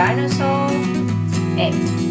dinosaur egg.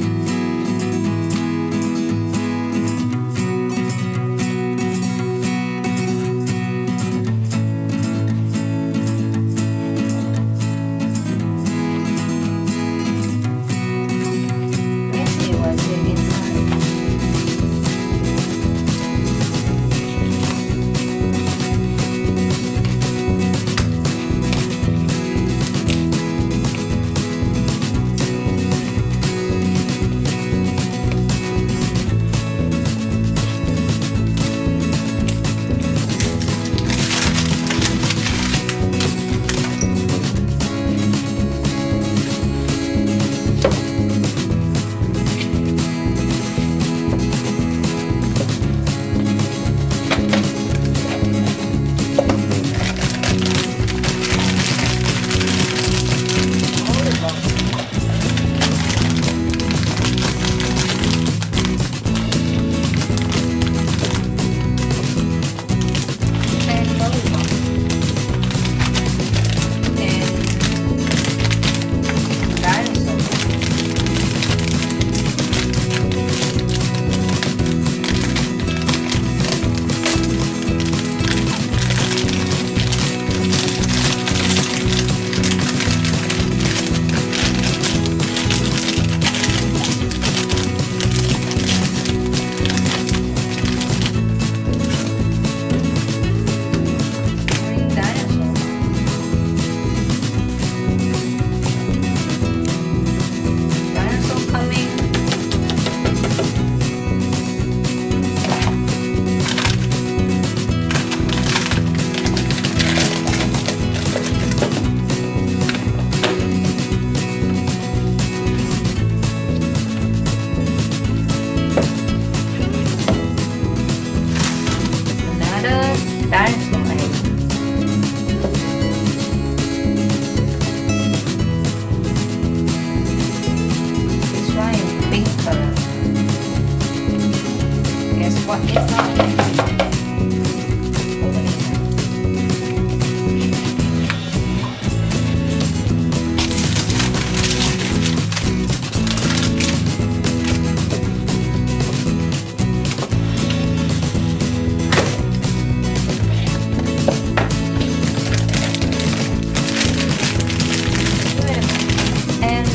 is what is that?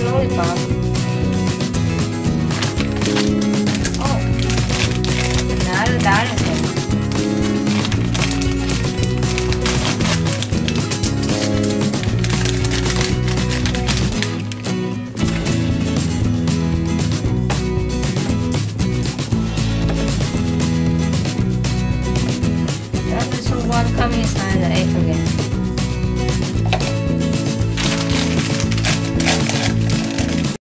lollipop tal?